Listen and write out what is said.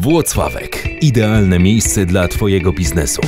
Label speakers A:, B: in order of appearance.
A: Włocławek. Idealne miejsce dla Twojego biznesu.